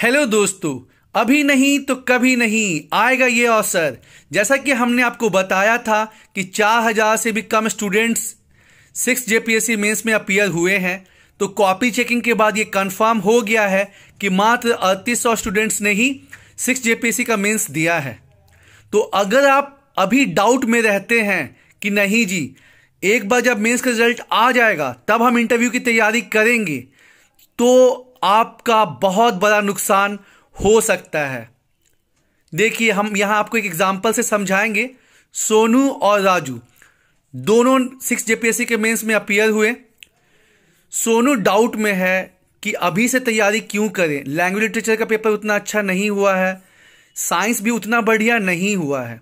Hello दोस्तों, अभी नहीं तो कभी नहीं आएगा ये अवसर। जैसा कि हमने आपको बताया था कि चार हज़ार से भी कम स्टूडेंट्स सिक्स जेपीएससी मेंस में अपियर हुए हैं। तो कॉपी चेकिंग के बाद ये कंफर्म हो गया है कि मात्र अड़तीस सौ स्टूडेंट्स ने ही सिक्स जेपीएससी का मेंस दिया है। तो अगर आप अभी डाउट में रहते हैं कि नहीं जी, एक बार जब मेंस का रिज़ल्ट आ जाएगा, तब हम इंटरव्यू की तैयारी करेंगे। तो आपका बहुत बड़ा नुकसान हो सकता है। देखिए, हम यहाँ आपको एक एग्ज़ाम्पल से समझाएँगे। सोनू और राजू, दोनों सिक्स जेपीएससी के मेंस में अपियर हुए। सोनू डाउट में है कि अभी से तैयारी क्यों करें। लैंग्वेज लिटरेचर का पेपर उतना अच्छा नहीं हुआ है। साइंस भी उतना बढ़िया नहीं हुआ है।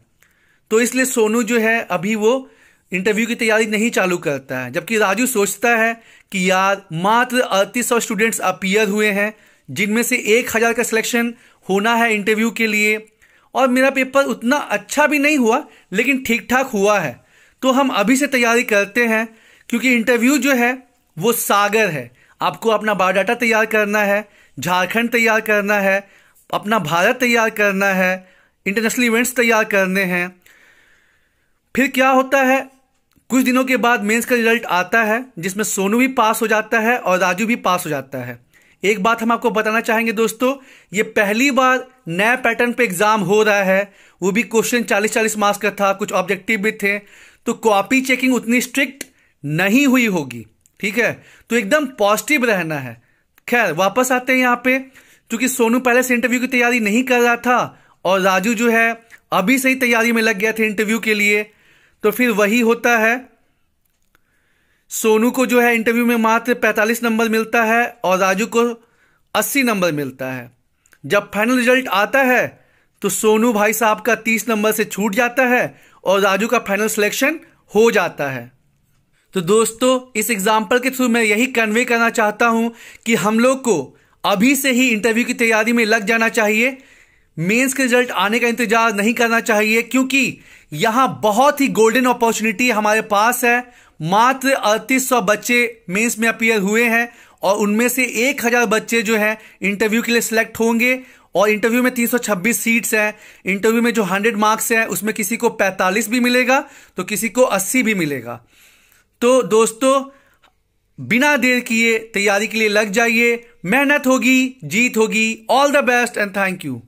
तो इसलिए सोनू जो है, अभी वो इंटरव्यू की तैयारी नहीं चालू करता है, जबकि राजू सोचता है कि यार, मात्र अड़तीस सौ स्टूडेंट्स अपियर हुए हैं, जिनमें से एक हज़ार का सिलेक्शन होना है इंटरव्यू के लिए। और मेरा पेपर उतना अच्छा भी नहीं हुआ, लेकिन ठीक ठाक हुआ है। तो हम अभी से तैयारी करते हैं, क्योंकि इंटरव्यू जो है, वो सागर है। आपको अपना बायोडाटा तैयार करना है, झारखंड तैयार करना है, अपना भारत तैयार करना है इंटरनेशनल इवेंट्स तैयार करने हैं। फिर क्या होता है? कुछ दिनों के बाद मेंस का रिज़ल्ट आता है, जिसमें सोनू भी पास हो जाता है और राजू भी पास हो जाता है। एक बात हम आपको बताना चाहेंगे दोस्तों, ये पहली बार नया पैटर्न पे एग्ज़ाम हो रहा है। वो भी क्वेश्चन 40 40 मार्क्स का था, कुछ ऑब्जेक्टिव भी थे। तो कॉपी चेकिंग उतनी स्ट्रिक्ट नहीं हुई होगी, ठीक है? तो एकदम पॉजिटिव रहना है। खैर, वापस आते हैं यहाँ पे। क्योंकि सोनू पहले से इंटरव्यू की तैयारी नहीं कर रहा था और राजू जो है, अभी से ही तैयारी में लग गया था इंटरव्यू के लिए। तो फिर वही होता है। सोनू को जो है इंटरव्यू में मात्र 45 नंबर मिलता है और राजू को 80 नंबर मिलता है। जब फाइनल रिज़ल्ट आता है तो सोनू भाई साहब का 30 नंबर से छूट जाता है और राजू का फाइनल सिलेक्शन हो जाता है। तो दोस्तों, इस एग्ज़ाम्पल के थ्रू मैं यही कन्वे करना चाहता हूँ कि हम लोग को अभी से ही इंटरव्यू की तैयारी में लग जाना चाहिए। मेंस के रिज़ल्ट आने का इंतज़ार नहीं करना चाहिए, क्योंकि यहाँ बहुत ही गोल्डन अपॉर्चुनिटी हमारे पास है। मात्र अड़तीस बच्चे मेंस में अपियर हुए हैं और उनमें से एक हज़ार बच्चे जो हैं इंटरव्यू के लिए सिलेक्ट होंगे और इंटरव्यू में 326 सीट्स हैं। इंटरव्यू में जो 100 मार्क्स हैं, उसमें किसी को 45 भी मिलेगा तो किसी को 80 भी मिलेगा। तो दोस्तों, बिना देर किए तैयारी के लिए लग जाइए। मेहनत होगी, जीत होगी। All the best and thank you